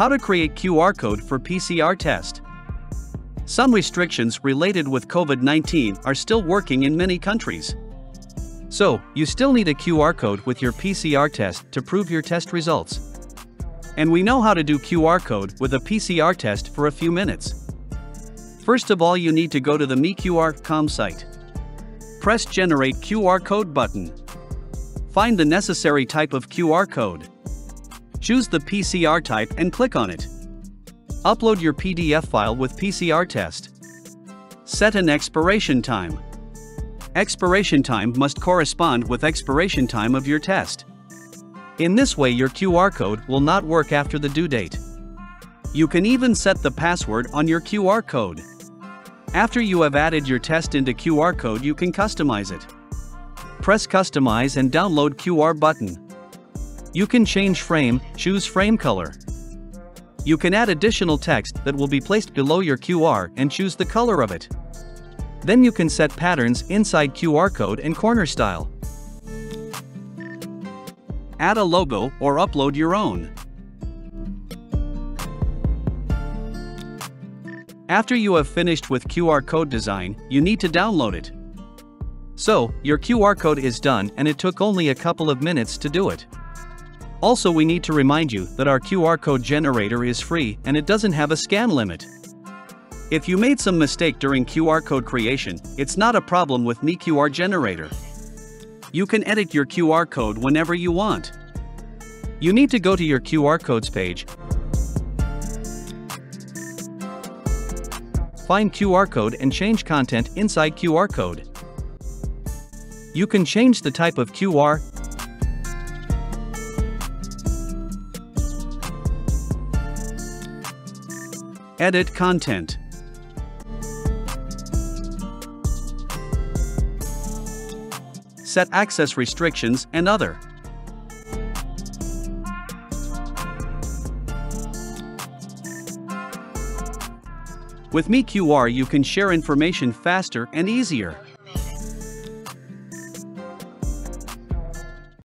How to create QR code for PCR test. Some restrictions related with COVID-19 are still working in many countries. So, you still need a QR code with your PCR test to prove your test results. And we know how to do QR code with a PCR test for a few minutes. First of all you need to go to the MeQR.com site. Press Generate QR Code button. Find the necessary type of QR code. Choose the PCR type and click on it. Upload your PDF file with PCR test. Set an expiration time. Expiration time must correspond with expiration time of your test. In this way your QR code will not work after the due date. You can even set the password on your QR code. After you have added your test into QR code you can customize it. Press Customize and download QR button. You can change frame, choose frame color. You can add additional text that will be placed below your QR and choose the color of it. Then you can set patterns inside QR code and corner style. Add a logo or upload your own. After you have finished with QR code design, you need to download it. So, your QR code is done and it took only a couple of minutes to do it. Also we need to remind you that our QR code generator is free and it doesn't have a scan limit. If you made some mistake during QR code creation, it's not a problem with MeQR generator. You can edit your QR code whenever you want. You need to go to your QR codes page, find QR code and change content inside QR code. You can change the type of QR, Edit content. Set access restrictions and other. With MeQR you can share information faster and easier.